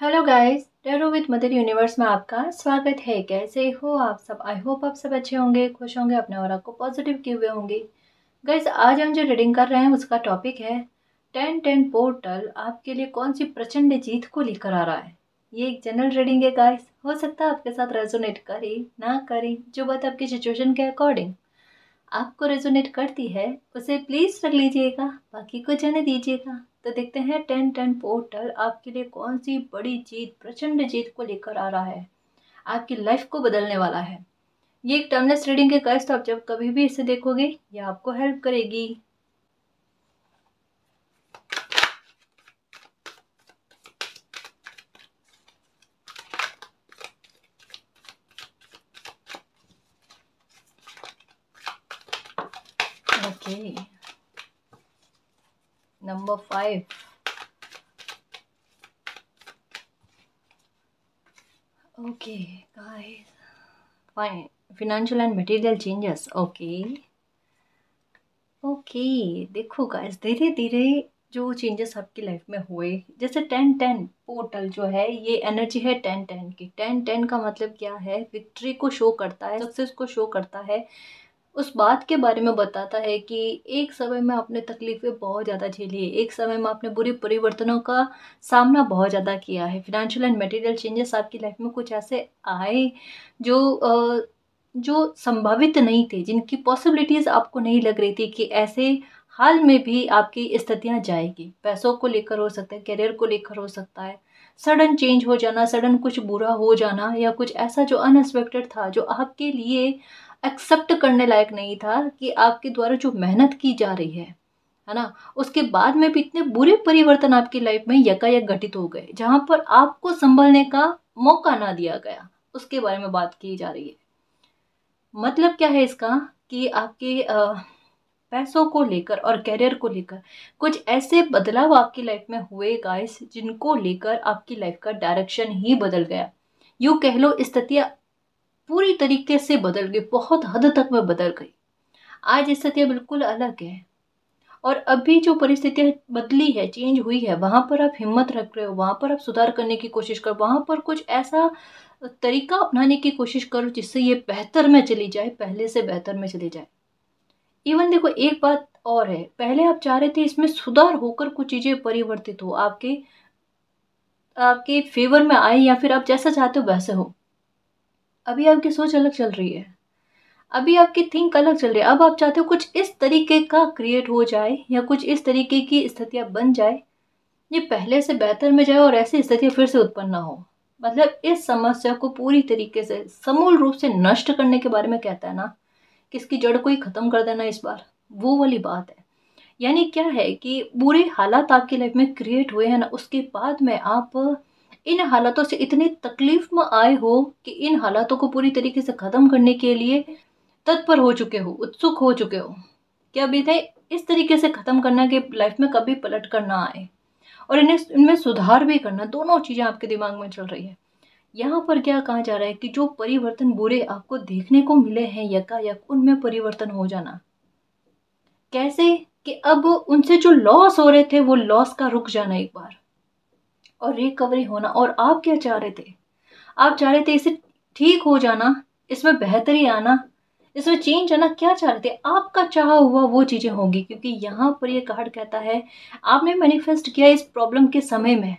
Hello guys tarot with mother universe में आपका स्वागत है। कैसे हो आप सब? आई होप आप सब अच्छे होंगे, खुश होंगे, अपने और आपको पॉजिटिव किए हुए होंगे। गाइस आज हम जो रीडिंग कर रहे हैं, उसका टॉपिक है टेन टेन पोर्टल आपके लिए कौन सी प्रचंड जीत को लेकर आ रहा है। ये एक जनरल रीडिंग है गाइस हो सकता है आपके साथ रेजोनेट करे, ना करे, जो बात आपकी सिचुएशन के अकॉर्डिंग आपको रेजोनेट करती है, उसे प्लीज़ रख लीजिएगा, बाकी को जाने दीजिएगा। तो देखते हैं टेन टेन पोर्टल आपके लिए कौन सी बड़ी जीत, प्रचंड जीत को लेकर आ रहा है। आपकी लाइफ को बदलने वाला है। ये एक टर्मलेस रीडिंग के कस्ट आप जब कभी भी इसे देखोगे, ये आपको हेल्प करेगी okay okay. Five. Okay, guys. Fine. Financial and material changes. Okay. Okay okay, देखो गाइस धीरे धीरे जो चेंजेस आपकी लाइफ में हुए जैसे टेन टेन पोर्टल जो है ये एनर्जी है टेन टेन की टेन टेन का मतलब क्या है विक्ट्री को शो करता है सक्सेस को शो करता है उस बात के बारे में बताता है कि एक समय में आपने तकलीफ़ें बहुत ज़्यादा झेली है एक समय में आपने बुरे परिवर्तनों का सामना बहुत ज़्यादा किया है। फिनेंशियल एंड मटेरियल चेंजेस आपकी लाइफ में कुछ ऐसे आए जो जो संभावित नहीं थे, जिनकी पॉसिबिलिटीज़ आपको नहीं लग रही थी कि ऐसे हाल में भी आपकी स्थितियाँ जाएगी। पैसों को लेकर हो सकता है करियर को लेकर हो सकता है। सडन चेंज हो जाना सडन कुछ बुरा हो जाना या कुछ ऐसा जो अनएक्सपेक्टेड था, जो आपके लिए एक्सेप्ट करने लायक नहीं था कि आपके द्वारा जो मेहनत की जा रही है है ना? उसके बाद में भी इतने बुरे परिवर्तन आपकी लाइफ में यकायक घटित हो गए, जहाँ पर आपको संभलने का मौका ना दिया गया। उसके बारे में बात की जा रही है। मतलब क्या है इसका कि आपके पैसों को लेकर और करियर को लेकर कुछ ऐसे बदलाव आपकी लाइफ में हुए गाइस जिनको लेकर आपकी लाइफ का डायरेक्शन ही बदल गया। यूँ कह लो स्थितियाँ पूरी तरीके से बदल गई, बहुत हद तक में बदल गई। आज स्थितियाँ बिल्कुल अलग है। और अभी जो परिस्थितियाँ बदली है चेंज हुई है, वहाँ पर आप हिम्मत रख रहे हो, वहाँ पर आप सुधार करने की कोशिश करो, वहाँ पर कुछ ऐसा तरीका अपनाने की कोशिश करो जिससे ये बेहतर में चली जाए, पहले से बेहतर में चली जाए। इवन देखो, एक बात और है, पहले आप चाह रहे थे इसमें सुधार होकर कुछ चीज़ें परिवर्तित हो, आपके आपके फेवर में आए या फिर आप जैसा चाहते हो वैसे हो। अभी आपकी सोच अलग चल रही है। अभी आपकी थिंक अलग चल रही है। अब आप चाहते हो कुछ इस तरीके का क्रिएट हो जाए या कुछ इस तरीके की स्थितियाँ बन जाए। ये पहले से बेहतर में जाए और ऐसी स्थितियाँ फिर से उत्पन्न ना हो। मतलब इस समस्या को पूरी तरीके से समूल रूप से नष्ट करने के बारे में कहता है ना, कि इसकी जड़ को ही ख़त्म कर देना इस बार। वो वाली बात है। यानी क्या है कि बुरे हालात आपकी लाइफ में क्रिएट हुए हैं ना, उसके बाद में आप इन हालातों से इतनी तकलीफ़ में आए हो कि इन हालातों को पूरी तरीके से ख़त्म करने के लिए तत्पर हो चुके हो, उत्सुक हो चुके हो। क्या इन्हें इस तरीके से ख़त्म करना कि लाइफ में कभी पलट कर ना आए? और इन्हें इनमें सुधार भी करना, दोनों चीज़ें आपके दिमाग में चल रही है। यहाँ पर क्या कहा जा रहा है कि जो परिवर्तन बुरे आपको देखने को मिले हैं, यकायक उनमें परिवर्तन हो जाना। कैसे कि अब उनसे जो लॉस हो रहे थे, वो लॉस का रुक जाना एक बार। और रिकवरी होना, और आप क्या चाह रहे थे? आप चाह रहे थे इसे ठीक हो जाना, इसमें बेहतरी आना, इसमें चेंज आना, क्या चाह रहे थे? आपका चाह हुआ वो चीज़ें होंगी, क्योंकि यहाँ पर ये कार्ड कहता है, आपने मैनिफेस्ट किया इस प्रॉब्लम के समय में।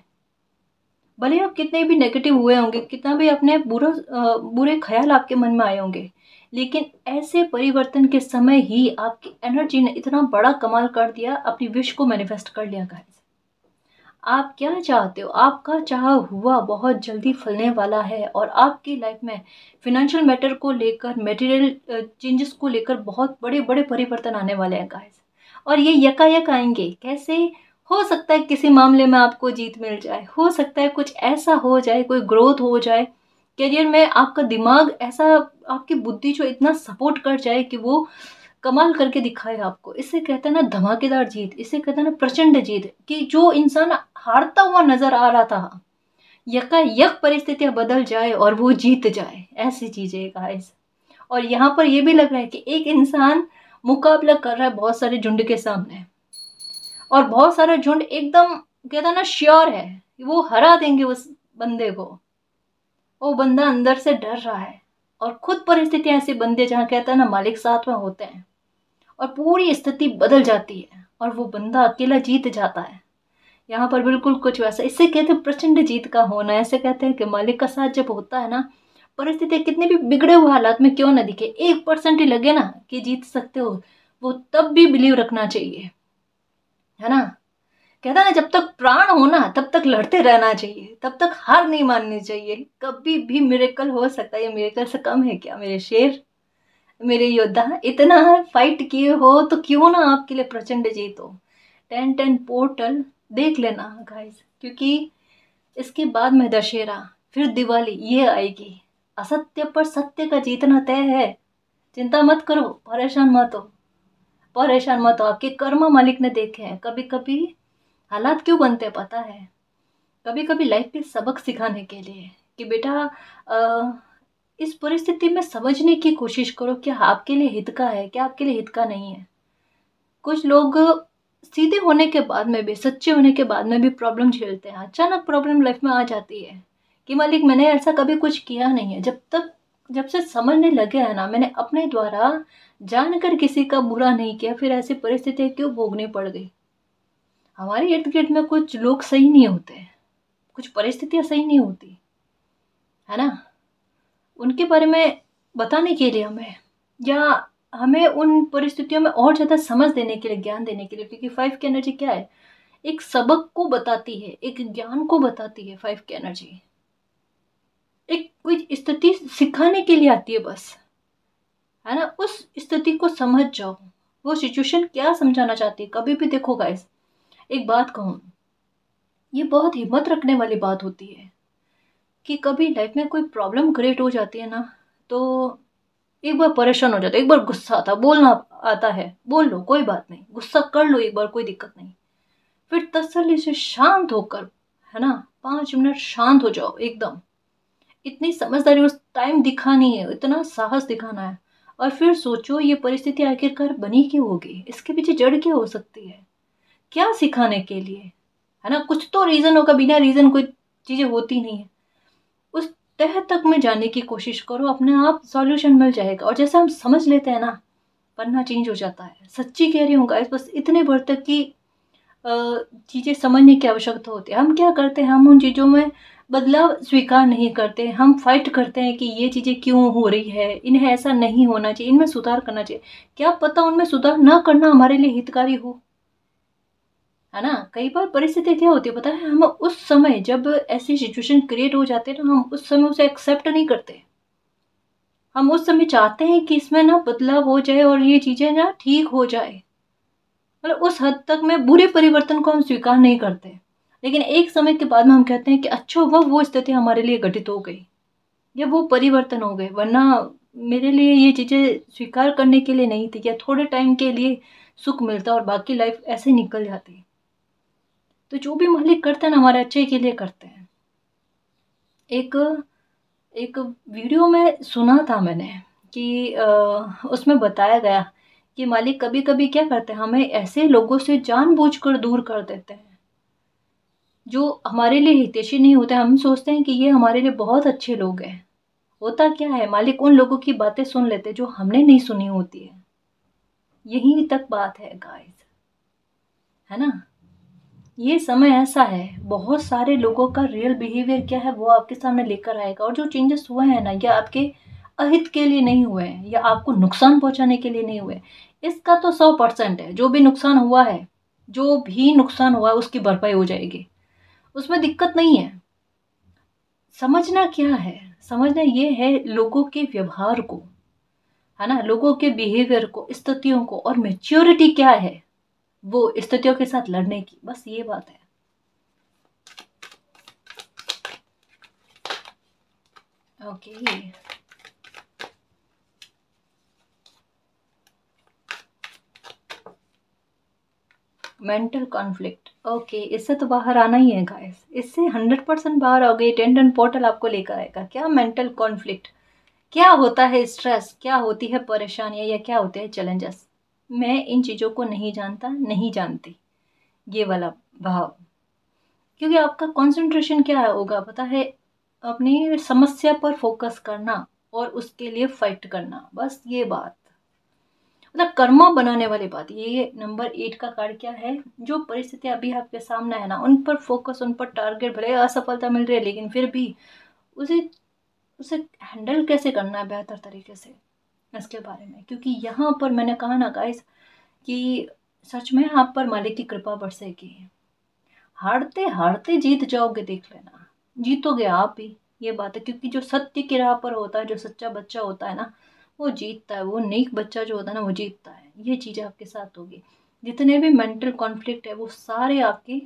भले आप कितने भी नेगेटिव हुए होंगे, कितना भी अपने बुरा बुरे ख्याल आपके मन में आए होंगे, लेकिन ऐसे परिवर्तन के समय ही आपकी एनर्जी ने इतना बड़ा कमाल कर दिया, अपनी विश को मैनिफेस्ट कर लिया गाइस आप क्या चाहते हो? आपका चाह हुआ बहुत जल्दी फलने वाला है और आपकी लाइफ में फिनेंशियल मैटर को लेकर मटेरियल चेंजेस को लेकर बहुत बड़े बड़े परिवर्तन आने वाले हैं गाइस और ये यकायक आएँगे। कैसे? हो सकता है किसी मामले में आपको जीत मिल जाए। हो सकता है कुछ ऐसा हो जाए, कोई ग्रोथ हो जाए करियर में आपका दिमाग ऐसा, आपकी बुद्धि जो इतना सपोर्ट कर जाए कि वो कमाल करके दिखाए आपको। इसे कहते हैं ना धमाकेदार जीत, इसे कहते हैं ना प्रचंड जीत कि जो इंसान हारता हुआ नज़र आ रहा था। यका यक परिस्थितियाँ बदल जाए और वो जीत जाए। ऐसी चीज़ें गाइस और यहाँ पर यह भी लग रहा है कि एक इंसान मुकाबला कर रहा है बहुत सारे झुंड के सामने। और बहुत सारा झुंड एकदम, कहता ना, श्योर है। वो हरा देंगे उस बंदे को। वो बंदा अंदर से डर रहा है। और खुद परिस्थितियाँ ऐसी बंदे जहाँ कहता है ना, मालिक साथ में होते हैं। और पूरी स्थिति बदल जाती है। और वो बंदा अकेला जीत जाता है। यहाँ पर बिल्कुल कुछ वैसा। इससे कहते हैं प्रचंड जीत का होना, ऐसे कहते हैं कि मालिक का साथ जब होता है ना, परिस्थिति कितने भी बिगड़े हुए हालात में क्यों ना दिखे, एक परसेंट ही लगे ना कि जीत सकते हो, वो तब भी बिलीव रखना चाहिए। है ना? कहता ना, जब तक प्राण हो ना, तब तक लड़ते रहना चाहिए, तब तक हार नहीं माननी चाहिए। कभी भी मेरेकल हो सकता है, ये मेरेकल से कम है क्या मेरे शेर? मेरे योद्धा, इतना फाइट किए हो तो क्यों ना आपके लिए प्रचंड जीत हो? टेन टेन पोर्टल देख लेना गाइस क्योंकि इसके बाद में दशहरा, फिर दिवाली, ये आएगी। असत्य पर सत्य का जीतना तय है। चिंता मत करो, परेशान मत हो। परेशान मत हो, आपके कर्म मालिक ने देखे हैं। कभी कभी हालात क्यों बनते हैं, पता है? कभी कभी लाइफ के सबक सिखाने के लिए कि बेटा इस परिस्थिति में समझने की कोशिश करो कि आपके लिए हित का है, क्या आपके लिए हित का नहीं है। कुछ लोग सीधे होने के बाद में भी, सच्चे होने के बाद में भी प्रॉब्लम झेलते हैं। अचानक प्रॉब्लम लाइफ में आ जाती है कि मालिक, मैंने ऐसा कभी कुछ किया नहीं है। जब तक, जब से समझने लगे है ना, मैंने अपने द्वारा जानकर किसी का बुरा नहीं किया, फिर ऐसी परिस्थितियाँ क्यों भोगनी पड़ गई? हमारे इर्द गिर्द में कुछ लोग सही नहीं होते कुछ परिस्थितियाँ सही नहीं होती, है ना? उनके बारे में बताने के लिए हमें, या हमें उन परिस्थितियों में और ज़्यादा समझ देने के लिए, ज्ञान देने के लिए, क्योंकि फाइव की एनर्जी क्या है? एक सबक को बताती है, एक ज्ञान को बताती है फाइव की एनर्जी एक कोई स्थिति सिखाने के लिए आती है बस। है ना? उस स्थिति को समझ जाओ। वो सिचुएशन क्या समझाना चाहती है? कभी भी देखो गाइस एक बात कहूँ, ये बहुत हिम्मत रखने वाली बात होती है कि कभी लाइफ में कोई प्रॉब्लम क्रिएट हो जाती है ना तो एक बार परेशान हो जाता एक बार गुस्सा आता बोलना आता है, बोल लो, कोई बात नहीं, गुस्सा कर लो एक बार, कोई दिक्कत नहीं। फिर तसल्ली से शांत होकर, है ना, पाँच मिनट शांत हो जाओ, एकदम। इतनी समझदारी उस टाइम दिखानी है, इतना साहस दिखाना है। और फिर सोचो, ये परिस्थिति आखिरकार बनी क्यों होगी? इसके पीछे जड़ क्या हो सकती है? क्या सिखाने के लिए? है ना, कुछ तो रीज़न होगा बिना रीज़न कोई चीज़ें होती नहीं है। तह तक में जाने की कोशिश करो, अपने आप सॉल्यूशन मिल जाएगा। और जैसे हम समझ लेते हैं ना पन्ना चेंज हो जाता है। सच्ची कह रही हूँ गाइस बस इतने भर तक की चीज़ें समझने की आवश्यकता होती है। हम क्या करते हैं, हम उन चीज़ों में बदलाव स्वीकार नहीं करते। हम फाइट करते हैं कि ये चीज़ें क्यों हो रही है? इन्हें ऐसा नहीं होना चाहिए, इनमें सुधार करना चाहिए। क्या पता उनमें सुधार ना करना हमारे लिए हितकारी हो? है ना? कई बार परिस्थिति क्या होती है, पता है? हम उस समय जब ऐसी सिचुएशन क्रिएट हो जाते हैं ना, हम उस समय उसे एक्सेप्ट नहीं करते। हम उस समय चाहते हैं कि इसमें ना बदलाव हो जाए और ये चीज़ें ना ठीक हो जाए। मतलब उस हद तक में बुरे परिवर्तन को हम स्वीकार नहीं करते। लेकिन एक समय के बाद में हम कहते हैं कि अच्छा वह वो स्थिति हमारे लिए घटित हो गई। या वो परिवर्तन हो गए, वरना मेरे लिए ये चीज़ें स्वीकार करने के लिए नहीं थी। या थोड़े टाइम के लिए सुख मिलता और बाकी लाइफ ऐसे निकल जाती। तो जो भी मालिक करते हैं ना, हमारे अच्छे के लिए करते हैं। एक एक वीडियो में सुना था मैंने कि उसमें बताया गया कि मालिक कभी कभी क्या करते हैं, हमें ऐसे लोगों से जानबूझकर दूर कर देते हैं, जो हमारे लिए हितेशी नहीं होते। हम सोचते हैं कि ये हमारे लिए बहुत अच्छे लोग हैं। होता क्या है, मालिक उन लोगों की बातें सुन लेते जो हमने नहीं सुनी होती है। यहीं तक बात है गाइस है ना? ये समय ऐसा है, बहुत सारे लोगों का रियल बिहेवियर क्या है वो आपके सामने लेकर आएगा और जो चेंजेस हुए हैं ना, या आपके अहित के लिए नहीं हुए हैं, या आपको नुकसान पहुँचाने के लिए नहीं हुए इसका तो सौ परसेंट है, जो भी नुकसान हुआ है, जो भी नुकसान हुआ है उसकी भरपाई हो जाएगी। उसमें दिक्कत नहीं है। समझना क्या है? समझना ये है लोगों के व्यवहार को, है ना? लोगों के बिहेवियर को, स्थितियों को और मेच्योरिटी क्या है? वो स्थितियों के साथ लड़ने की, बस ये बात है। ओके मेंटल कॉन्फ्लिक्ट ओके इससे तो बाहर आना ही है गाइस इससे हंड्रेड परसेंट बाहर आओगे टेन पोर्टल आपको लेकर आएगा। क्या मेंटल कॉन्फ्लिक्ट क्या होता है स्ट्रेस क्या होती है परेशानियाँ या क्या होते हैं चैलेंजेस मैं इन चीज़ों को नहीं जानता, नहीं जानती। ये वाला भाव। क्योंकि आपका कंसंट्रेशन क्या होगा, पता है? अपनी समस्या पर फोकस करना और उसके लिए फाइट करना, बस ये बात। मतलब कर्मा बनाने वाली बात, ये नंबर एट का कार्ड क्या है? जो परिस्थितियाँ अभी आपके सामने है ना, उन पर फोकस उन पर टारगेट भले असफलता मिल रही है, लेकिन फिर भी उसे उसे हैंडल कैसे करना है बेहतर तरीके से? इसके बारे में, क्योंकि यहाँ पर मैंने कहा ना गाइस कि सच में आप पर मालिक की कृपा बरसेगी। हारते हारते जीत जाओगे, देख लेना। जीतोगे आप ही ये बात है, क्योंकि जो सत्य की राह पर होता है, जो सच्चा बच्चा होता है ना, वो जीतता है, वो नेक बच्चा जो होता है ना, वो जीतता है। ये चीज़ें आपके साथ होगी। जितने भी मेंटल कॉन्फ्लिक्ट है, वो सारे आपके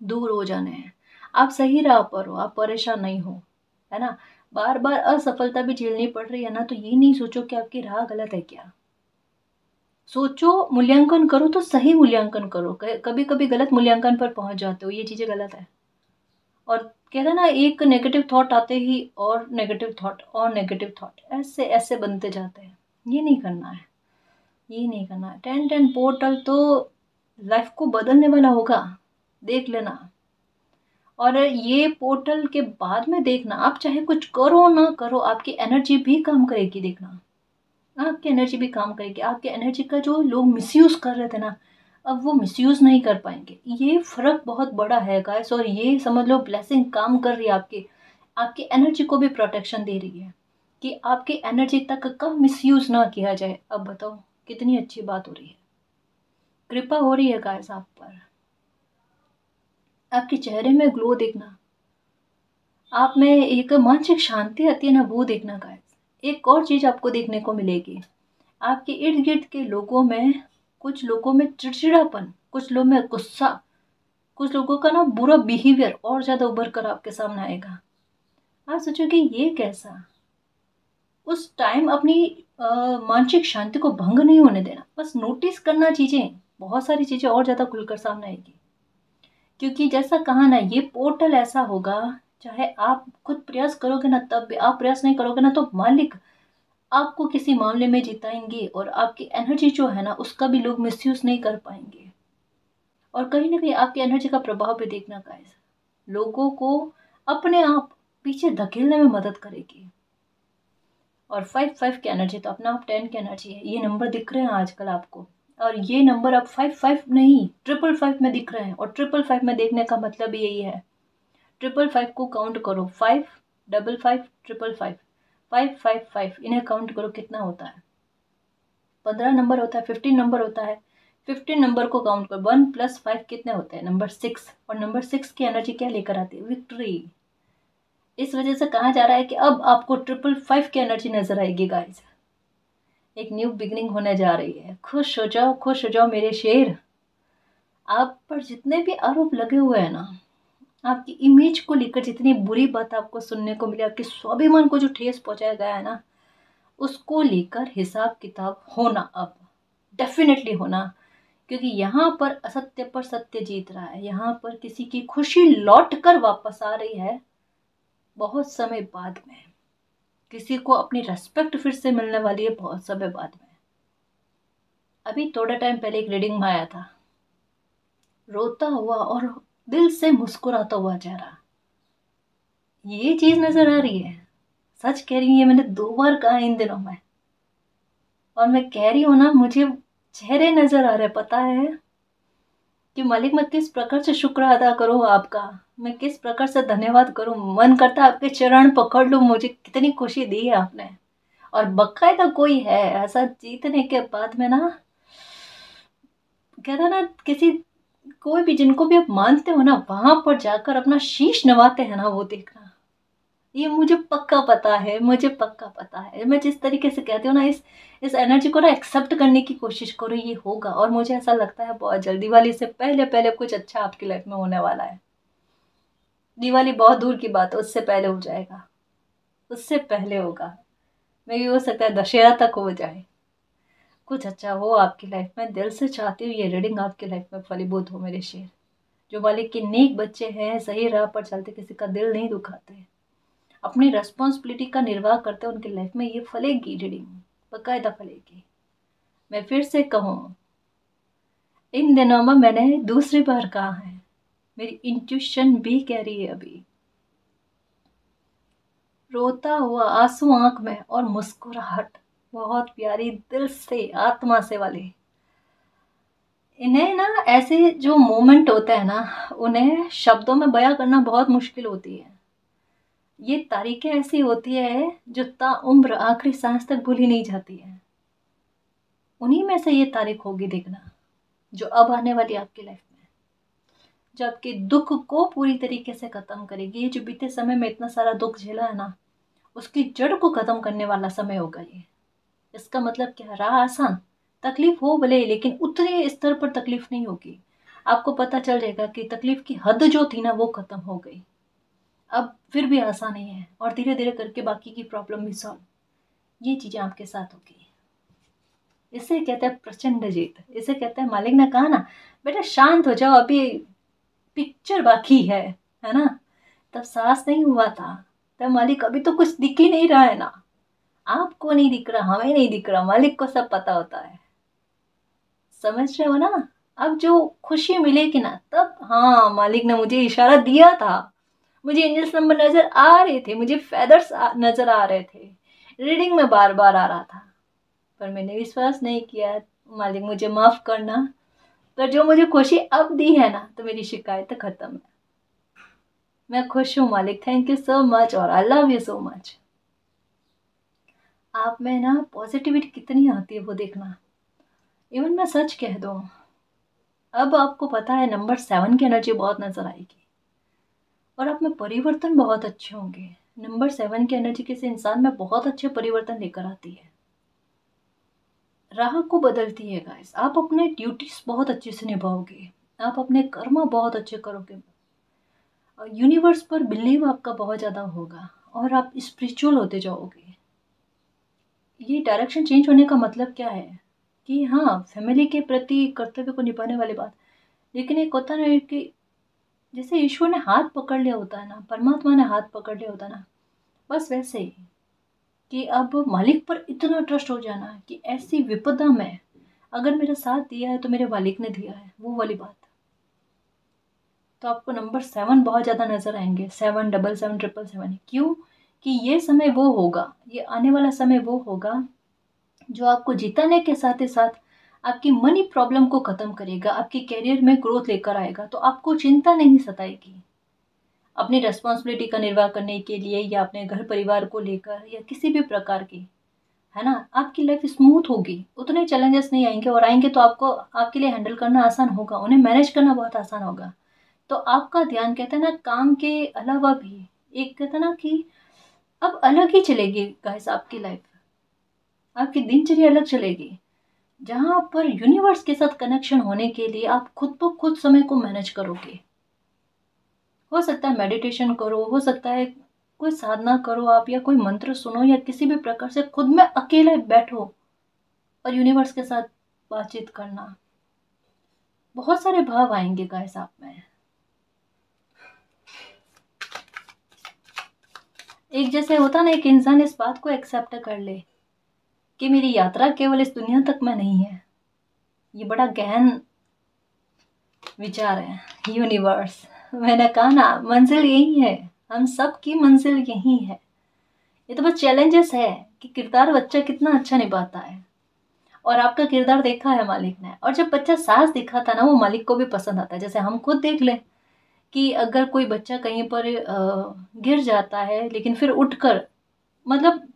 दूर हो जाने हैं। आप सही राह पर हो, आप परेशान नहीं हो, है ना? बार बार असफलता भी झेलनी पड़ रही है ना तो ये नहीं सोचो कि आपकी राह गलत है क्या। सोचो, मूल्यांकन करो तो सही मूल्यांकन करो। कभी कभी गलत मूल्यांकन पर पहुँच जाते हो, ये चीज़ें गलत है। और कहते हैं ना, एक नेगेटिव थॉट आते ही और नेगेटिव थॉट और नेगेटिव थॉट ऐसे ऐसे बनते जाते हैं। ये नहीं करना है। ये नहीं करना है। टेन टेन पोर्टल तो लाइफ को बदलने वाला होगा। देख लेना। और ये पोर्टल के बाद में देखना, आप चाहे कुछ करो ना करो, आपकी एनर्जी भी काम करेगी देखना। आपकी एनर्जी भी काम करेगी। आपकी एनर्जी का जो लोग मिसयूज़ कर रहे थे ना, अब वो मिसयूज़ नहीं कर पाएँगे। ये फ़र्क बहुत बड़ा है गाइस और ये समझ लो ब्लेसिंग काम कर रही है आपकी। आपकी एनर्जी को भी प्रोटेक्शन दे रही है कि आपकी एनर्जी तक का मिसयूज़ ना किया जाए। अब बताओ, कितनी अच्छी बात हो रही है। कृपा हो रही है गाइस आप पर। आपके चेहरे में ग्लो देखना। आप में एक मानसिक शांति आती है ना वो देखना गाइस एक और चीज़ आपको देखने को मिलेगी। आपके इर्द गिर्द के लोगों में, कुछ लोगों में चिड़चिड़ापन, कुछ लोगों में गुस्सा, कुछ लोगों का ना बुरा बिहेवियर और ज़्यादा उभर कर आपके सामने आएगा। आप सोचोगे, ये कैसा? उस टाइम अपनी मानसिक शांति को भंग नहीं होने देना। बस नोटिस करना चीज़ें। बहुत सारी चीज़ें और ज़्यादा खुलकर सामने आएगी। क्योंकि जैसा कहा ना, ये पोर्टल ऐसा होगा, चाहे आप खुद प्रयास करोगे ना तब भी, आप प्रयास नहीं करोगे ना तो मालिक आपको किसी मामले में जिताएँगे और आपकी एनर्जी जो है ना, उसका भी लोग मिसयूज नहीं कर पाएँगे। और कहीं ना कहीं आपकी एनर्जी का प्रभाव भी देखना का लोगों को अपने आप पीछे धकेलने में मदद करेगी। और फाइव फाइव की एनर्जी तो अपना आप टेन की एनर्जी है, ये नंबर दिख रहे हैं आजकल आपको। और ये नंबर अब फाइव फाइव नहीं ट्रिपल फाइव में दिख रहे हैं और ट्रिपल फाइव में देखने का मतलब यही है। ट्रिपल फाइव को काउंट करो five double five triple five five five five इन्हें काउंट करो कितना होता है। पंद्रह नंबर होता है फिफ्टीन नंबर होता है फिफ्टीन नंबर को काउंट करो वन प्लस फाइव कितने होते हैं? नंबर सिक्स और नंबर सिक्स की एनर्जी क्या लेकर आती है? विक्ट्री इस वजह से कहा जा रहा है कि अब आपको ट्रिपल फाइव की एनर्जी नज़र आएगी गाइस एक न्यू बिगनिंग होने जा रही है। खुश हो जाओ, खुश हो जाओ मेरे शेर। आप पर जितने भी आरोप लगे हुए हैं ना, आपकी इमेज को लेकर जितनी बुरी बात आपको सुनने को मिली, आपके स्वाभिमान को जो ठेस पहुँचाया गया है ना, उसको लेकर हिसाब किताब होना अब डेफिनेटली होना। क्योंकि यहाँ पर असत्य पर सत्य जीत रहा है। यहाँ पर किसी की खुशी लौट कर वापस आ रही है, बहुत समय बाद में। किसी को अपनी रेस्पेक्ट फिर से मिलने वाली है बहुत समय बाद में। अभी थोड़ा टाइम पहले एक रीडिंग में आया था। रोता हुआ और दिल से मुस्कुराता हुआ चेहरा। ये चीज़ नज़र आ रही है। सच कह रही है, मैंने दो बार कहा इन दिनों में। और मैं कह रही हूँ ना, मुझे चेहरे नज़र आ रहे पता है? कि मालिक, मैं किस प्रकार से शुक्र अदा करूँ आपका? मैं किस प्रकार से धन्यवाद करूँ? मन करता आपके चरण पकड़ लूँ, मुझे कितनी खुशी दी है आपने। और बकायदा कोई है, ऐसा जीतने के बाद में ना, कहता ना, किसी, कोई भी जिनको भी आप मानते हो ना, वहाँ पर जाकर अपना शीश नवाते हैं ना वो देखना। ये मुझे पक्का पता है, मुझे पक्का पता है। मैं जिस तरीके से कहती हूँ ना, इस इस एनर्जी को ना एक्सेप्ट करने की कोशिश करो, ये होगा। और मुझे ऐसा लगता है बहुत जल्दी, दिवाली से पहले पहले कुछ अच्छा आपकी लाइफ में होने वाला है। दिवाली बहुत दूर की बात है, उससे पहले हो जाएगा। उससे पहले होगा। मे भी हो सकता है दशहरा तक हो जाए। कुछ अच्छा हो आपकी लाइफ में। दिल से चाहती हूँ ये रीडिंग आपकी लाइफ में फलीभूत हो मेरे शेर। जो मालिक के नेक बच्चे हैं, सही राह पर चलते किसी का दिल नहीं दुखाते। अपनी रेस्पॉन्सिबिलिटी का निर्वाह करते उनकी लाइफ में ये फलेगी रीडिंग बाकायदा फलेगी मैं फिर से कहूँ, इन दिनों में मैंने दूसरी बार कहा है, मेरी इंट्यूशन भी कह रही है अभी। रोता हुआ आँसू आँख में और मुस्कुराहट, बहुत प्यारी दिल से, आत्मा से वाले। इन्हें ना ऐसे जो मोमेंट होते हैं ना, उन्हें शब्दों में बयां करना बहुत मुश्किल होती है। ये तारीखें ऐसी होती है जो ता उम्र आखिरी सांस तक भूली नहीं जाती है। उन्हीं में से ये तारीख होगी देखना, जो अब आने वाली आपकी लाइफ में जो आपके दुख को पूरी तरीके से ख़त्म करेगी ये जो बीते समय में इतना सारा दुख झेला है ना, उसकी जड़ को ख़त्म करने वाला समय होगा ये। इसका मतलब क्या, रहा आसान, तकलीफ़ हो भले लेकिन उतने स्तर पर तकलीफ़ नहीं होगी। आपको पता चल जाएगा कि तकलीफ़ की हद जो थी ना, वो ख़त्म हो गई। अब फिर भी आसान नहीं है और धीरे धीरे करके बाकी की प्रॉब्लम भी सॉल्व ये चीज़ें आपके साथ होगी इसे कहते हैं प्रचंड जीत। इसे कहते हैं मालिक ने कहा ना, बेटा शांत हो जाओ, अभी पिक्चर बाकी है है ना? तब सांस नहीं हुआ था। तब मालिक, अभी तो कुछ दिख ही नहीं रहा है ना। आपको नहीं दिख रहा, हमें नहीं दिख रहा, मालिक को सब पता होता है। समझ रहे हो ना? अब जो खुशी मिलेगी ना, तब हाँ मालिक ने मुझे इशारा दिया था। मुझे एंजल्स नंबर नज़र आ रहे थे, मुझे फैदर्स नज़र आ रहे थे। रीडिंग में बार बार आ रहा था। पर मैंने विश्वास नहीं किया, मालिक मुझे माफ़ करना। पर जो मुझे खुशी अब दी है ना तो मेरी शिकायत ख़त्म है। मैं खुश हूँ, मालिक। थैंक यू सो मच और I love you so much आप में ना पॉजिटिविटी कितनी आती है वो देखना। इवन मैं सच कह दूँ, अब आपको पता है नंबर सेवन की एनर्जी बहुत नज़र आएगी। और आप में परिवर्तन बहुत अच्छे होंगे। नंबर सेवन की एनर्जी किसी इंसान में बहुत अच्छे परिवर्तन लेकर आती है। राह को बदलती है गाइस आप अपने ड्यूटीज़ बहुत अच्छे से निभाओगे। आप अपने कर्म बहुत अच्छे करोगे। यूनिवर्स पर बिलीव आपका बहुत ज़्यादा होगा और आप स्पिरिचुअल होते जाओगे। ये डायरेक्शन चेंज होने का मतलब क्या है? कि हाँ फैमिली के प्रति कर्तव्य को निभाने वाली बात। लेकिन एक होता है कि जैसे ईश्वर ने हाथ पकड़ लिया होता है ना, परमात्मा ने हाथ पकड़ लिया होता है ना, बस वैसे ही कि अब मालिक पर इतना ट्रस्ट हो जाना है कि ऐसी विपदा में अगर मेरा साथ दिया है तो मेरे मालिक ने दिया है, वो वाली बात। तो आपको नंबर सेवन बहुत ज़्यादा नज़र आएँगे seven double seven triple seven क्यों? कि ये समय वो होगा, ये आने वाला समय वो होगा जो आपको जिताने के साथ ही साथ आपकी मनी प्रॉब्लम को ख़त्म करेगा, आपके करियर में ग्रोथ लेकर आएगा तो आपको चिंता नहीं सताएगी। अपनी रेस्पॉन्सिबिलिटी का निर्वाह करने के लिए या अपने घर परिवार को लेकर या किसी भी प्रकार की, है ना? आपकी लाइफ स्मूथ होगी, उतने चैलेंजेस नहीं आएँगे और आएँगे तो आपको, आपके लिए हैंडल करना आसान होगा, उन्हें मैनेज करना बहुत आसान होगा। तो आपका ध्यान कहते हैं ना, काम के अलावा भी एक कहते ना कि अब अलग ही चलेगी गाइस आपकी लाइफ आपकी दिनचर्या अलग चलेगी। जहाँ पर यूनिवर्स के साथ कनेक्शन होने के लिए आप खुद ब खुद समय को मैनेज करोगे। हो सकता है मेडिटेशन करो, हो सकता है कोई साधना करो आप, या कोई मंत्र सुनो, या किसी भी प्रकार से खुद में अकेले बैठो और यूनिवर्स के साथ बातचीत करना। बहुत सारे भाव आएँगे गाइस आप में। एक जैसे होता ना, एक इंसान इस बात को एक्सेप्ट कर ले। कि मेरी यात्रा केवल इस दुनिया तक में नहीं है। ये बड़ा गहन विचार है यूनिवर्स मैंने कहा ना, मंजिल यही है। हम सब की मंजिल यही है। ये तो बस चैलेंजेस है कि किरदार बच्चा कितना अच्छा निभाता है। और आपका किरदार देखा है मालिक ने। और जब बच्चा सास दिखा था ना, वो मालिक को भी पसंद आता है। जैसे हम खुद देख लें कि अगर कोई बच्चा कहीं पर गिर जाता है, लेकिन फिर उठकर मतलब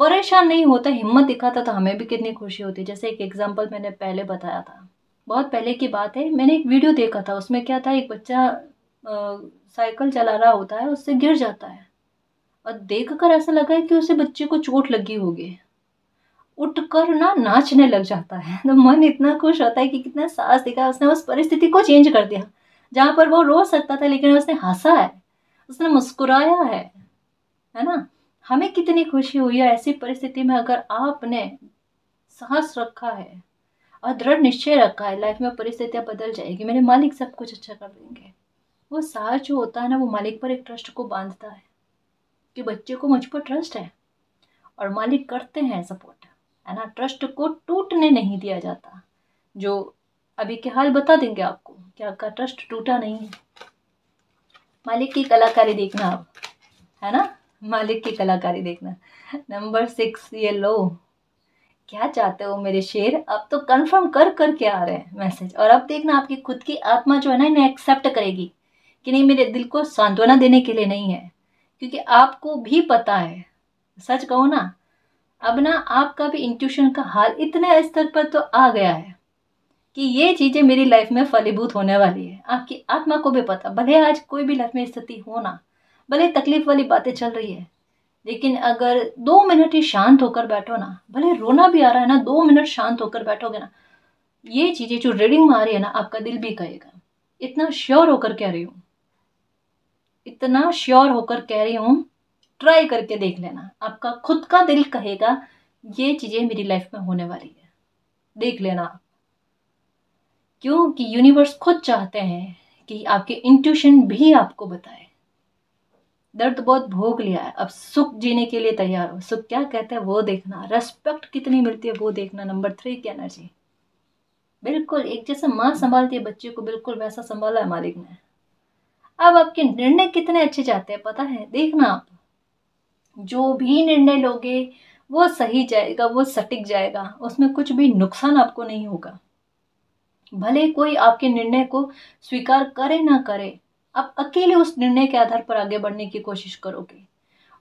परेशान नहीं होता, हिम्मत दिखाता तो हमें भी कितनी खुशी होती है। जैसे एक एग्ज़ाम्पल मैंने पहले बताया था। बहुत पहले की बात है, मैंने एक वीडियो देखा था, उसमें क्या था, एक बच्चा साइकिल चला रहा होता है, उससे गिर जाता है। और देख कर ऐसा लगा कि उसे बच्चे को चोट लगी होगी। उठ कर ना नाचने लग जाता है। तो मन इतना खुश होता है कि कितना साहस दिखा, उसने उस परिस्थिति को चेंज कर दिया। जहाँ पर वो रो सकता था, लेकिन उसने हंसा है। उसने मुस्कुराया है है ना? हमें कितनी खुशी हुई है, ऐसी परिस्थिति में अगर आपने साहस रखा है और दृढ़ निश्चय रखा है लाइफ में परिस्थितियाँ बदल जाएगी, मेरे मालिक सब कुछ अच्छा कर देंगे। वो साहस जो होता है ना, वो मालिक पर एक ट्रस्ट को बांधता है कि बच्चे को मुझ पर ट्रस्ट है और मालिक करते हैं सपोर्ट है ना? ट्रस्ट को टूटने नहीं दिया जाता, जो अभी के हाल बता देंगे आपको कि आपका ट्रस्ट टूटा नहीं है। मालिक की कलाकारी देखना आप, है ना? मालिक की कलाकारी देखना। नंबर सिक्स ये लो। क्या चाहते हो मेरे शेर? अब तो कंफर्म कर कर के आ रहे हैं मैसेज और अब देखना आपकी खुद की आत्मा जो है ना, इन्हें एक्सेप्ट करेगी कि नहीं, मेरे दिल को सांत्वना देने के लिए नहीं है। क्योंकि आपको भी पता है। सच कहो ना, अब ना आपका भी इंट्यूशन का हाल इतने स्तर पर तो आ गया है कि ये चीज़ें मेरी लाइफ में फलीभूत होने वाली है। आपकी आत्मा को भी पता, भले आज कोई भी लाइफ में स्थिति हो ना। भले तकलीफ़ वाली बातें चल रही है, लेकिन अगर दो मिनट ही शांत होकर बैठो ना, भले रोना भी आ रहा है ना, दो मिनट शांत होकर बैठोगे ना, ये चीज़ें जो रीडिंग में आ रही है ना, आपका दिल भी कहेगा, इतना श्योर होकर कह रही हूँ, इतना श्योर होकर कह रही हूँ ट्राई करके देख लेना, आपका खुद का दिल कहेगा, ये चीज़ें मेरी लाइफ में होने वाली है, देख लेना आप। क्योंकि यूनिवर्स खुद चाहते हैं कि आपके इंट्यूशन भी आपको बताए। दर्द बहुत भोग लिया है। अब सुख जीने के लिए तैयार हो। सुख क्या कहते हैं? वो देखना। रेस्पेक्ट कितनी मिलती है, वो देखना। नंबर थ्री की एनर्जी बिल्कुल, एक जैसे माँ संभालती है बच्चे को, बिल्कुल वैसा संभाला है मालिक ने। अब आपके निर्णय कितने अच्छे जाते हैं, पता है? देखना आप। जो भी निर्णय लोगे, वो सही जाएगा, वो सटिक जाएगा। उसमें कुछ भी नुकसान आपको नहीं होगा। भले कोई आपके निर्णय को स्वीकार करे ना करे आप अकेले उस निर्णय के आधार पर आगे बढ़ने की कोशिश करोगे।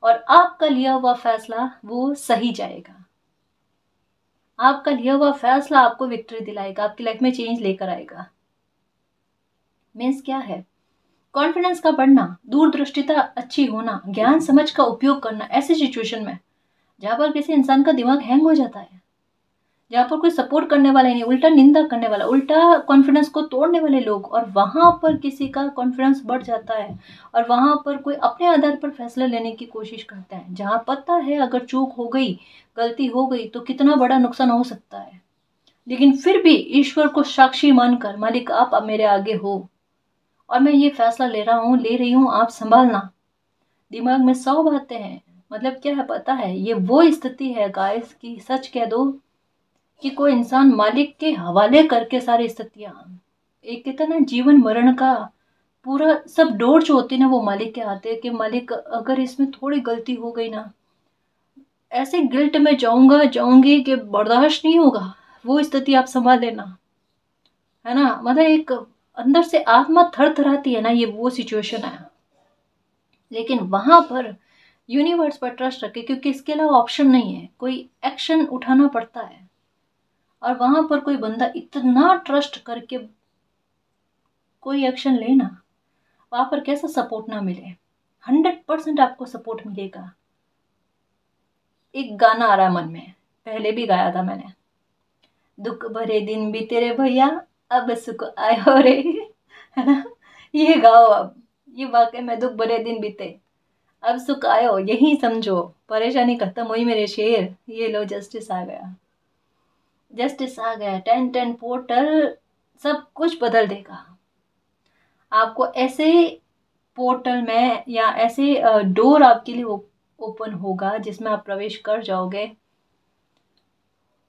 और आपका लिया हुआ फैसला वो सही जाएगा। आपका लिया हुआ फैसला आपको विक्ट्री दिलाएगा, आपकी लाइफ में चेंज लेकर आएगा। मीन्स क्या है? कॉन्फिडेंस का बढ़ना, दूरदृष्टिता अच्छी होना, ज्ञान समझ का उपयोग करना, ऐसे सिचुएशन में जहाँ पर किसी इंसान का दिमाग हैंग हो जाता है। जहाँ पर कोई सपोर्ट करने वाला नहीं, उल्टा निंदा करने वाला, उल्टा कॉन्फिडेंस को तोड़ने वाले लोग। और वहाँ पर किसी का कॉन्फिडेंस बढ़ जाता है और वहाँ पर कोई अपने आधार पर फैसला लेने की कोशिश करता है। जहाँ पता है अगर चूक हो गई, गलती हो गई तो कितना बड़ा नुकसान हो सकता है। लेकिन फिर भी ईश्वर को साक्षी मानकर, मालिक, आप अब मेरे आगे हो और मैं ये फैसला ले रहा हूँ, ले रही हूँ, आप संभालना। दिमाग में सौ बातें हैं मतलब क्या है पता है, ये वो स्थिति है गाइस की सच कह दो कि कोई इंसान मालिक के हवाले करके सारी स्थितियाँ एक कहता ना, जीवन मरण का पूरा सब डोर जो होती है ना वो मालिक के हाथ है कि मालिक अगर इसमें थोड़ी गलती हो गई ना, ऐसे गिल्ट में जाऊँगा, जाऊँगी कि बर्दाश्त नहीं होगा, वो स्थिति आप संभाल लेना। है ना? मतलब एक अंदर से आत्मा थर थराती है ना, ये वो सिचुएशन है। लेकिन वहाँ पर यूनिवर्स पर ट्रस्ट रखे, क्योंकि इसके अलावा ऑप्शन नहीं है। कोई एक्शन उठाना पड़ता है। और वहाँ पर कोई बंदा इतना ट्रस्ट करके कोई एक्शन लेना वहाँ पर कैसा सपोर्ट ना मिले? हंड्रेड परसेंट आपको सपोर्ट मिलेगा। एक गाना आ रहा है मन में, पहले भी गाया था मैंने। दुख भरे दिन भी तेरे भैया, अब सुख आयो रे। है ना? ये गाओ अब, ये वाकई में दुख भरे दिन बीते, अब सुख आयो यही समझो। परेशानी खत्म हुई मेरे शेर, ये लो जस्टिस आ गया। जस्टिस आ गया, टेन टेन पोर्टल सब कुछ बदल देगा। आपको ऐसे पोर्टल में या ऐसे डोर आपके लिए ओपन होगा जिसमें आप प्रवेश कर जाओगे,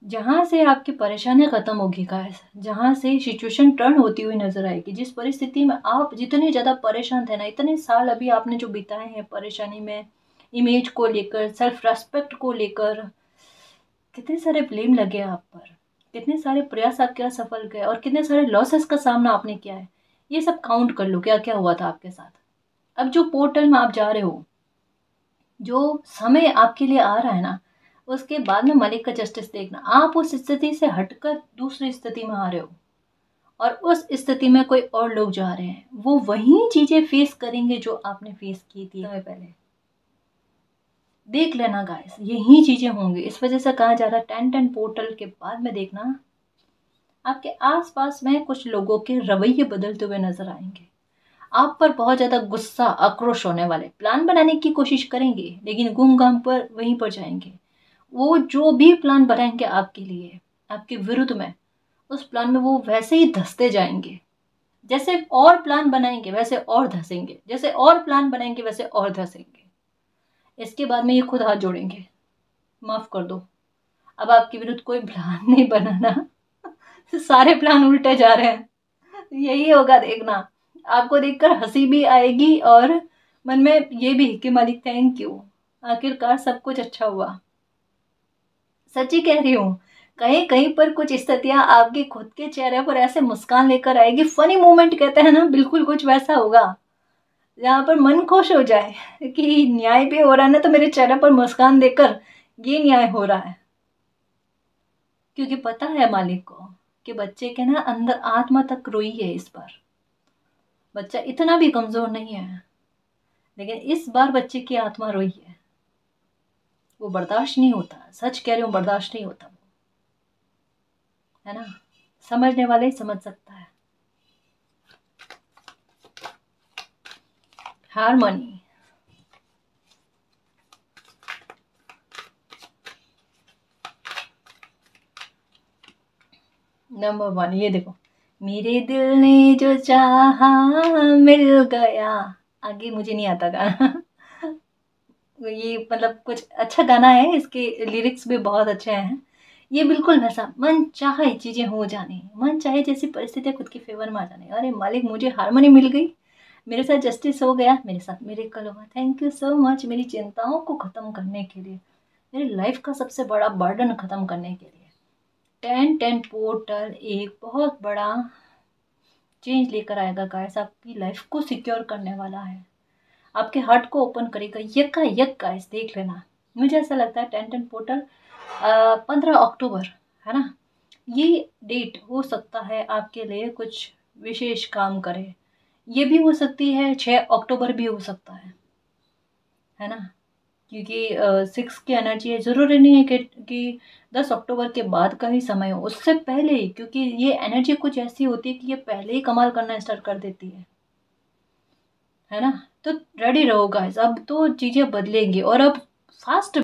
जहाँ से आपकी परेशानियाँ ख़त्म होगी गाइस जहाँ से सिचुएशन टर्न होती हुई नज़र आएगी। जिस परिस्थिति में आप जितने ज़्यादा परेशान थे ना, इतने साल अभी आपने जो बिताए हैं परेशानी में इमेज को लेकर सेल्फ रेस्पेक्ट को लेकर कितने सारे ब्लेम लगे आप पर? कितने सारे प्रयास आपके असफल गए और कितने सारे लॉसेस का सामना आपने किया है? ये सब काउंट कर लो क्या क्या हुआ था आपके साथ? अब जो पोर्टल में आप जा रहे हो, जो समय आपके लिए आ रहा है ना, उसके बाद में मलिक का जस्टिस देखना। आप उस स्थिति से हटकर दूसरी स्थिति में आ रहे हो और उस स्थिति में कोई और लोग जा रहे हैं। वो वही चीज़ें फेस करेंगे जो आपने फेस की थी। पहले। देख लेना गाइस यही चीज़ें होंगी। इस वजह से कहा जा रहा है टेंट एंड पोर्टल के बाद में देखना, आपके आसपास में कुछ लोगों के रवैये बदलते हुए नज़र आएँगे। आप पर बहुत ज़्यादा गुस्सा, आक्रोश होने वाले। प्लान बनाने की कोशिश करेंगे, लेकिन गुम गाम पर वहीं पर जाएँगे। वो जो भी प्लान बनाएँगे आपके लिए, आपके विरुद्ध में, उस प्लान में वो वैसे ही धसते जाएँगे। जैसे और प्लान बनाएँगे, वैसे और धसेंगे। जैसे और प्लान बनाएँगे, वैसे और धसेंगे। इसके बाद में ये खुद हाथ जोड़ेंगे। माफ़ कर दो। अब आपके विरुद्ध कोई प्लान नहीं बनाना। सारे प्लान उल्टे जा रहे हैं। यही होगा देखना। आपको देखकर हँसी भी आएगी और मन में ये भी कि मालिक थैंक यू आखिरकार सब कुछ अच्छा हुआ। सच्ची कह रही हूँ, कहीं कहीं पर कुछ स्थितियाँ आपके खुद के चेहरे पर ऐसे मुस्कान लेकर आएगी। फनी मोमेंट कहते हैं ना, बिल्कुल कुछ वैसा होगा। जहाँ पर मन खुश हो जाए कि न्याय भी हो रहा है ना तो मेरे चेहरे पर मुस्कान देकर ये न्याय हो रहा है। क्योंकि पता है मालिक को कि बच्चे के ना अंदर आत्मा तक रोई है इस बार। बच्चा इतना भी कमज़ोर नहीं है, लेकिन इस बार बच्चे की आत्मा रोई है। वो बर्दाश्त नहीं होता, सच कह रही हूँ, बर्दाश्त नहीं होता वो। है ना? समझने वाले ही समझ सकता है। हारमोनी नंबर वन ये देखो। मेरे दिल ने जो चाहा, मिल गया। आगे मुझे नहीं आता गाना ये मतलब कुछ अच्छा गाना है, इसके लिरिक्स भी बहुत अच्छे हैं। ये बिल्कुल वैसा, मन चाहे चीज़ें हो जाने, मन चाहे जैसी परिस्थितियाँ खुद की फेवर में आ जाने। अरे मालिक, मुझे हारमोनी मिल गई। मेरे साथ जस्टिस हो गया, मेरे साथ मेरे कल हुआ थैंक यू सो मच मेरी चिंताओं को ख़त्म करने के लिए, मेरी लाइफ का सबसे बड़ा बर्डन ख़त्म करने के लिए। टेन टेन पोर्टल एक बहुत बड़ा चेंज लेकर आएगा गाइस आपकी लाइफ को सिक्योर करने वाला है। आपके हार्ट को ओपन करेगा। यक्का यक गाइस देख लेना। मुझे ऐसा लगता है टेन टेन पोर्टल पंद्रह अक्टूबर, है ना? ये डेट हो सकता है आपके लिए कुछ विशेष काम करे। ये भी हो सकती है छः अक्टूबर भी हो सकता है। है ना? क्योंकि सिक्स की एनर्जी है। ज़रूरी नहीं है कि कि दस अक्टूबर के बाद का ही समय हो। उससे पहले ही क्योंकि ये एनर्जी कुछ ऐसी होती है कि ये पहले ही कमाल करना स्टार्ट कर देती है। है ना? तो रेडी रहो गाइस अब तो चीज़ें बदलेंगी। और अब फास्ट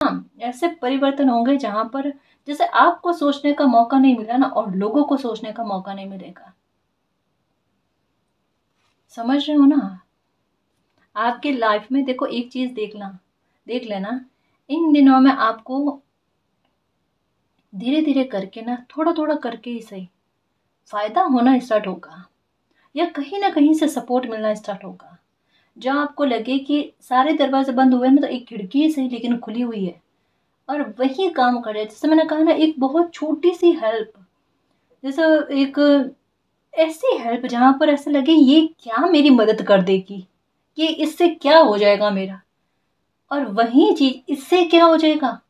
हाँ ऐसे परिवर्तन होंगे जहाँ पर जैसे आपको सोचने का मौका नहीं मिला ना, और लोगों को सोचने का मौका नहीं मिलेगा। समझ रहे हो ना? आपके लाइफ में देखो एक चीज़ देखना, देख लेना। इन दिनों में आपको धीरे धीरे करके ना थोड़ा थोड़ा करके ही सही। फ़ायदा होना स्टार्ट होगा। या कहीं ना कहीं से सपोर्ट मिलना स्टार्ट होगा। जहाँ आपको लगे कि सारे दरवाजे बंद हुए ना तो एक खिड़की ही सही, लेकिन खुली हुई है। और वही काम करे जैसे मैंने कहा ना, एक बहुत छोटी सी हेल्प जैसे एक ऐसी हेल्प जहाँ पर ऐसा लगे, ये क्या मेरी मदद कर देगी? ये इससे क्या हो जाएगा मेरा? और वही चीज़ इससे क्या हो जाएगा?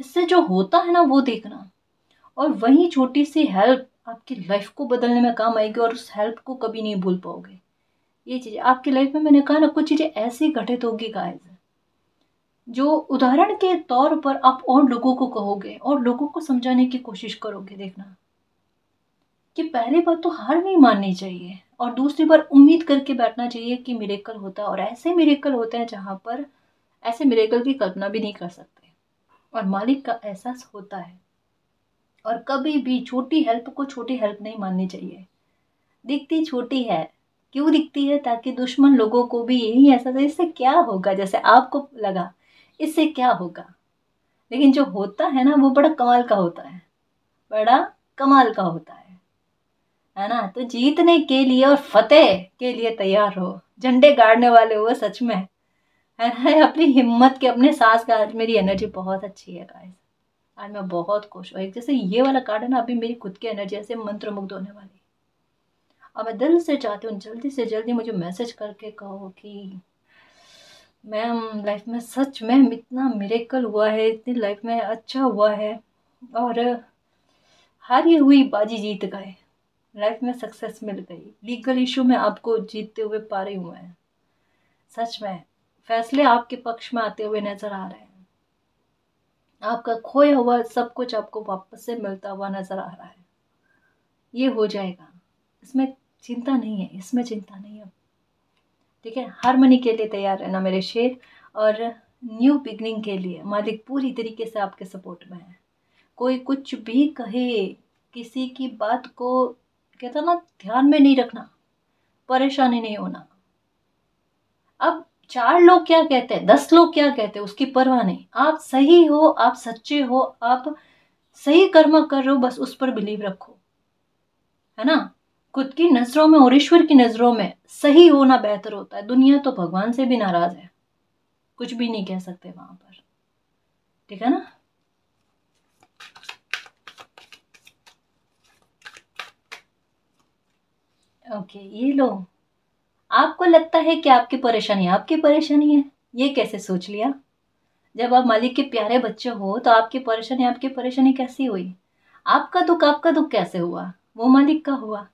इससे जो होता है ना, वो देखना। और वही छोटी सी हेल्प आपकी लाइफ को बदलने में काम आएगी और उस हेल्प को कभी नहीं भूल पाओगे। ये चीज़, आपकी लाइफ में मैंने कहा ना, कुछ चीज़ें ऐसी घटित होगी गाइस जो उदाहरण के तौर पर आप और लोगों को कहोगे और लोगों को समझाने की कोशिश करोगे, देखना। कि पहली बात तो हार नहीं माननी चाहिए और दूसरी बार उम्मीद करके बैठना चाहिए कि मिरेकल होता है और ऐसे मिरेकल होते हैं जहाँ पर ऐसे मिरेकल की कल्पना भी नहीं कर सकते। और मालिक का एहसास होता है। और कभी भी छोटी हेल्प को छोटी हेल्प नहीं माननी चाहिए। दिखती छोटी है। क्यों दिखती है? ताकि दुश्मन लोगों को भी यही एहसास था इससे क्या होगा? जैसे आपको लगा, इससे क्या होगा? लेकिन जो होता है ना, वो बड़ा कमाल का होता है। बड़ा कमाल का होता है। है ना? तो जीतने के लिए और फतेह के लिए तैयार हो। झंडे गाड़ने वाले हो, सच में। है ना? अपनी हिम्मत के, अपने सांस का आज मेरी एनर्जी बहुत अच्छी है गाइस आज मैं बहुत खुश हूँ। एक जैसे ये वाला कार्ड है ना, अभी मेरी खुद की एनर्जी ऐसे मंत्र मुग्ध होने वाली और मैं दिल से चाहती हूँ, जल्दी से जल्दी मुझे मैसेज करके कहो कि मैम लाइफ में सच में इतना मिरेकल हुआ है, इतनी लाइफ में अच्छा हुआ है और हारी हुई बाजी जीत गए। लाइफ में सक्सेस मिल गई। लीगल इशू में आपको जीतते हुए पा रही हूँ। सच में, फैसले आपके पक्ष में आते हुए नज़र आ रहे हैं। आपका खोया हुआ सब कुछ आपको वापस से मिलता हुआ नज़र आ रहा है। ये हो जाएगा। इसमें चिंता नहीं है, इसमें चिंता नहीं है। ठीक है हर मनी के लिए तैयार रहना मेरे शेर और न्यू बिगनिंग के लिए मालिक पूरी तरीके से आपके सपोर्ट में है। कोई कुछ भी कहे, किसी की बात को कहता ना ध्यान में नहीं रखना, परेशानी नहीं होना। अब चार लोग क्या कहते हैं, दस लोग क्या कहते हैं, उसकी परवाह नहीं। आप सही हो, आप सच्चे हो, आप सही कर्म कर रहे हो, बस उस पर बिलीव रखो। है ना? खुद की नज़रों में और ईश्वर की नज़रों में सही होना बेहतर होता है। दुनिया तो भगवान से भी नाराज़ है। कुछ भी नहीं कह सकते वहाँ पर। ठीक है ना? ओके, ये लो। आपको लगता है कि आपकी परेशानी आपकी परेशानी है? ये कैसे सोच लिया? जब आप मालिक के प्यारे बच्चे हो तो आपकी परेशानी आपकी परेशानी कैसी हुई? आपका दुख आपका दुख कैसे हुआ? वो मालिक का हुआ,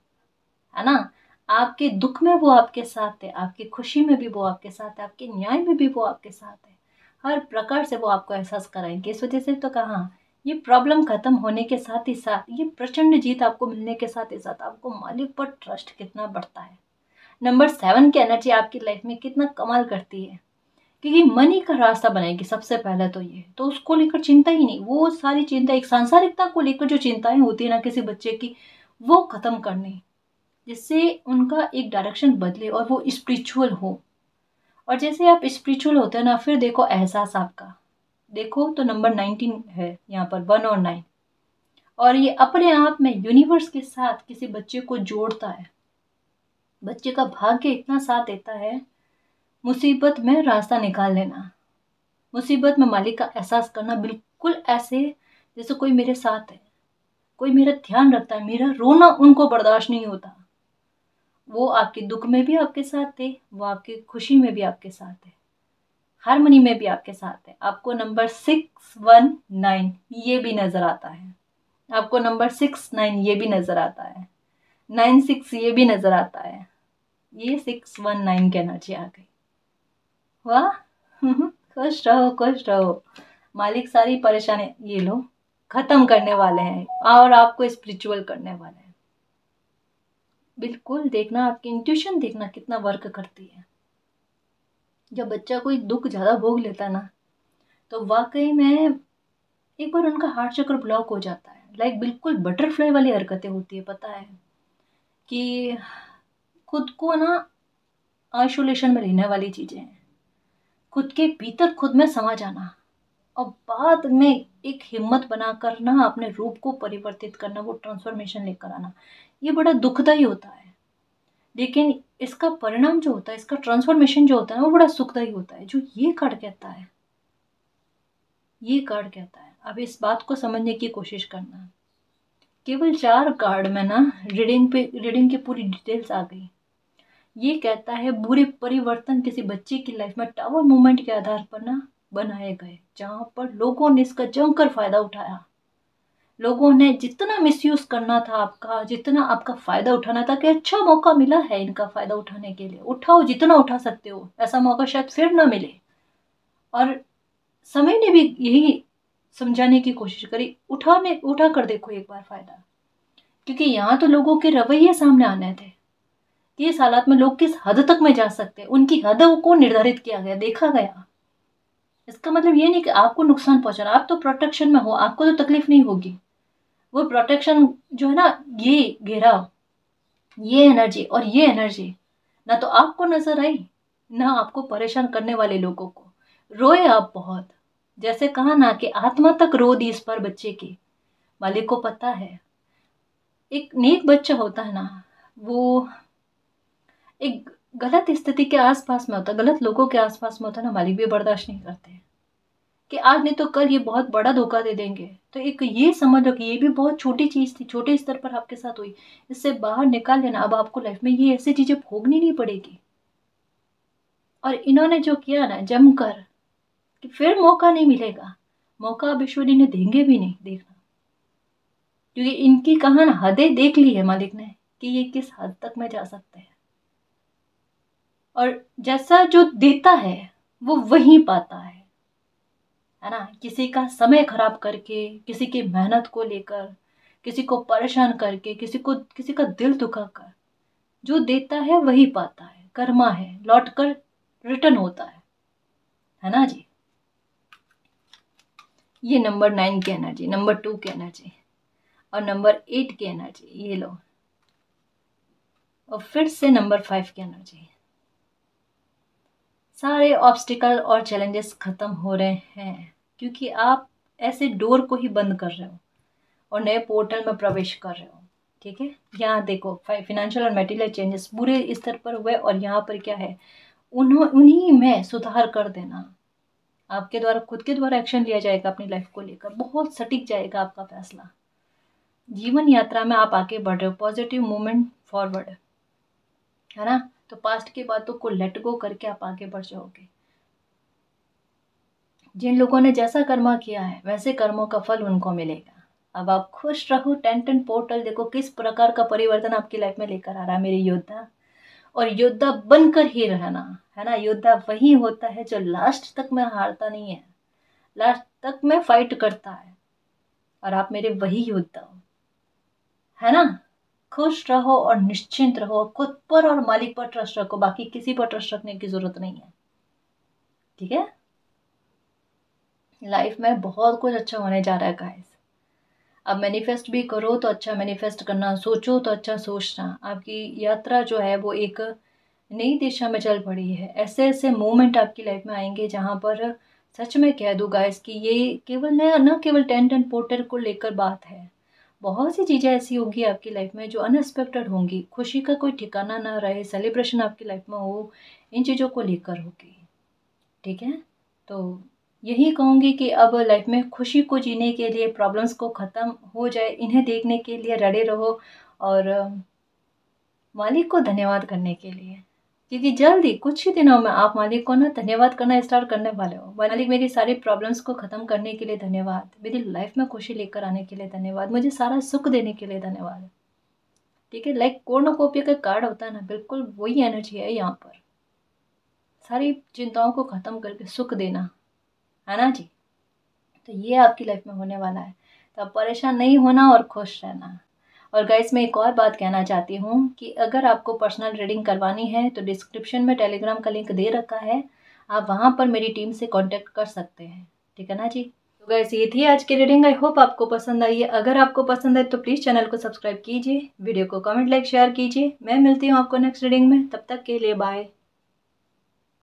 है ना? आपके दुख में वो आपके साथ है, आपकी खुशी में भी वो आपके साथ है, आपके न्याय में भी वो आपके साथ है। हर प्रकार से वो आपको एहसास कराएँगे। इस वजह से तो कहा ये प्रॉब्लम खत्म होने के साथ ही साथ, ये प्रचंड जीत आपको मिलने के साथ ही साथ आपको मालिक पर ट्रस्ट कितना बढ़ता है। नंबर सेवन की एनर्जी आपकी लाइफ में कितना कमाल करती है। क्योंकि मनी का रास्ता बनाएगी सबसे पहले तो ये तो उसको लेकर चिंता ही नहीं, वो सारी चिंता, एक सांसारिकता को लेकर जो चिंताएँ होती है ना किसी बच्चे की, वो ख़त्म करनी, जिससे उनका एक डायरेक्शन बदले और वो स्पिरिचुअल हो। और जैसे आप स्पिरिचुअल होते हैं ना, फिर देखो एहसास आपका। देखो तो नंबर नाइनटीन है यहाँ पर, वन और नाइन। और ये अपने आप में यूनिवर्स के साथ किसी बच्चे को जोड़ता है। बच्चे का भाग्य इतना साथ देता है, मुसीबत में रास्ता निकाल लेना, मुसीबत में मालिक का एहसास करना बिल्कुल ऐसे जैसे कोई मेरे साथ है। कोई मेरा ध्यान रखता है, मेरा रोना उनको बर्दाश्त नहीं होता। वो आपके दुख में भी आपके साथ थे, वो आपकी खुशी में भी आपके साथ है हारमोनी में भी आपके साथ है। आपको नंबर सिक्स वन नाइन ये भी नज़र आता है। आपको नंबर सिक्स नाइन ये भी नज़र आता है। नाइन सिक्स ये भी नज़र आता है। ये सिक्स वन नाइन की एनर्जी आ गई। वाह, खुश रहो खुश रहो। मालिक सारी परेशानी ये लो, ख़त्म करने वाले हैं और आपको स्पिरिचुअल करने वाले हैं। बिल्कुल देखना, आपकी इंट्यूशन देखना कितना वर्क करती है। जब बच्चा कोई दुख ज़्यादा भोग लेता ना तो वाकई में एक बार उनका हार्ट चक्र ब्लॉक हो जाता है। लाइक बिल्कुल बटरफ्लाई वाली हरकतें होती है, पता है। कि खुद को ना आइसोलेशन में रहने वाली चीज़ें हैं। खुद के भीतर खुद में समा जाना और बाद में एक हिम्मत बनाकर ना अपने रूप को परिवर्तित करना, वो ट्रांसफॉर्मेशन लेकर आना, ये बड़ा दुखदाई होता है। लेकिन इसका परिणाम जो होता है, इसका ट्रांसफॉर्मेशन जो होता है वो बड़ा सुखदायी होता है। जो ये कार्ड कहता है, ये कार्ड कहता है। अब इस बात को समझने की कोशिश करना। केवल चार कार्ड में ना रीडिंग पे रीडिंग की पूरी डिटेल्स आ गई। ये कहता है, बुरे परिवर्तन किसी बच्चे की लाइफ में टावर मूवमेंट के आधार पर ना, बनाए गए। जहाँ पर लोगों ने इसका जमकर फ़ायदा उठाया। लोगों ने जितना मिसयूज करना था आपका, जितना आपका फ़ायदा उठाना था, कि अच्छा मौका मिला है इनका फ़ायदा उठाने के लिए। उठाओ जितना उठा सकते हो, ऐसा मौका शायद फिर ना मिले। और समय ने भी यही समझाने की कोशिश करी, उठाने, उठा कर देखो एक बार फ़ायदा। क्योंकि यहाँ तो लोगों के रवैये सामने आने थे। कि इस हालात में लोग किस हद तक में जा सकते हैं? उनकी हद को निर्धारित किया गया, देखा गया। इसका मतलब ये नहीं कि आपको नुकसान पहुंचाना, आप तो प्रोटेक्शन में हो, आपको तो तकलीफ़ नहीं होगी। वो प्रोटेक्शन जो है ना, ये घेरा, ये एनर्जी और ये एनर्जी ना तो आपको नज़र आई, ना आपको परेशान करने वाले लोगों को। रोए आप बहुत। जैसे कहा ना कि आत्मा तक रो दी इस पर बच्चे की। मालिक को पता है। एक नेक बच्चा होता है ना, वो एक गलत स्थिति के आसपास में होता है, गलत लोगों के आसपास में होता है ना, मालिक भी बर्दाश्त नहीं करते। कि आज नहीं तो कल ये बहुत बड़ा धोखा दे देंगे। तो एक ये समझ लो कि ये भी बहुत छोटी चीज़ थी, छोटे स्तर पर आपके साथ हुई। इससे बाहर निकाल लेना, अब आपको लाइफ में ये ऐसी चीज़ें भोगनी नहीं पड़ेगी। और इन्होंने जो किया ना, जमकर, कि फिर मौका नहीं मिलेगा। मौका अब ईश्वरी ने देंगे भी नहीं देखना। क्योंकि इनकी कहा ना हदें देख ली है मालिक ने, कि ये किस हद तक में जा सकते हैं। और जैसा जो देता है, वो वही पाता है। है ना? किसी का समय खराब करके, किसी की मेहनत को लेकर, किसी को परेशान करके, किसी को, किसी का दिल दुखा कर जो देता है वही पाता है, कर्मा है लौट कर रिटर्न होता है। है ना जी? ये नंबर नाइन की एनर्जी नंबर टू की एनर्जी और नंबर एट की एनर्जी ये लो। और फिर से नंबर फाइव की एनर्जी सारे ऑब्स्टिकल और चैलेंजेस खत्म हो रहे हैं। क्योंकि आप ऐसे डोर को ही बंद कर रहे हो और नए पोर्टल में प्रवेश कर रहे हो, ठीक है? यहाँ देखो फिनेंशियल और मेटेरियल चेंजेस बुरे स्तर पर हुए और यहाँ पर क्या है? उन्हों, उन्हीं में सुधार कर देना। आपके द्वारा, खुद के द्वारा एक्शन लिया जाएगा अपनी लाइफ को लेकर। बहुत सटीक जाएगा आपका फैसला। जीवन यात्रा में आप आगे बढ़ रहे हो। पॉजिटिव मूवमेंट फॉरवर्ड है ना? तो पास्ट की बातों को लेट गो करके आप आगे बढ़ जाओगे। जिन लोगों ने जैसा कर्मा किया है, वैसे कर्मों का फल उनको मिलेगा। अब आप खुश रहो टेन टेन पोर्टल देखो, किस प्रकार का परिवर्तन आपकी लाइफ में लेकर आ रहा है मेरे योद्धा। और योद्धा बनकर ही रहना, है ना? योद्धा वही होता है जो लास्ट तक में हारता नहीं है। लास्ट तक में फाइट करता है। और आप मेरे वही योद्धा हो। है ना? खुश रहो और निश्चिंत रहो। खुद पर और मालिक पर ट्रस्ट रखो, बाकी किसी पर ट्रस्ट रखने की ज़रूरत नहीं है। ठीक है? लाइफ में बहुत कुछ अच्छा होने जा रहा है गाइस अब मैनिफेस्ट भी करो तो अच्छा मैनिफेस्ट करना, सोचो तो अच्छा सोचना. आपकी यात्रा जो है वो एक नई दिशा में चल पड़ी है. ऐसे ऐसे मोमेंट आपकी लाइफ में आएँगे जहाँ पर सच में कह दूँ गाइस कि ये केवल न न केवल टेंट एंड पोर्टर को लेकर बात है. बहुत सी चीज़ें ऐसी होगी आपकी लाइफ में जो अनएक्सपेक्टेड होंगी. खुशी का कोई ठिकाना ना रहे सेलिब्रेशन आपकी लाइफ में हो, इन चीज़ों को लेकर होगी. ठीक है? तो यही कहूँगी कि अब लाइफ में खुशी को जीने के लिए प्रॉब्लम्स को ख़त्म हो जाए, इन्हें देखने के लिए रड़े रहो और, मालिक को धन्यवाद करने के लिए। क्योंकि जल्दी, कुछ ही दिनों में आप मालिक को ना धन्यवाद करना स्टार्ट करने वाले हो। मालिक मेरी सारी प्रॉब्लम्स को ख़त्म करने के लिए धन्यवाद। मेरी लाइफ में खुशी लेकर आने के लिए धन्यवाद। मुझे सारा सुख देने के लिए धन्यवाद। ठीक है लाइक कोर्नोकोपिया का कार्ड होता है ना, बिल्कुल वही एनर्जी है यहाँ पर। सारी चिंताओं को ख़त्म करके सुख देना। है ना जी? तो ये आपकी लाइफ में होने वाला है। तो आप परेशान नहीं होना और खुश रहना। और गाइस मैं एक और बात कहना चाहती हूँ कि अगर आपको पर्सनल रीडिंग करवानी है तो डिस्क्रिप्शन में टेलीग्राम का लिंक दे रखा है। आप वहाँ पर मेरी टीम से कांटेक्ट कर सकते हैं। ठीक है ना जी? तो गैस ये थी आज की रीडिंग आई होप आपको पसंद आई है। अगर आपको पसंद है तो प्लीज़ चैनल को सब्सक्राइब कीजिए। वीडियो को कमेंट लाइक शेयर कीजिए। मैं मिलती हूँ आपको नेक्स्ट रीडिंग में। तब तक के लिए बाय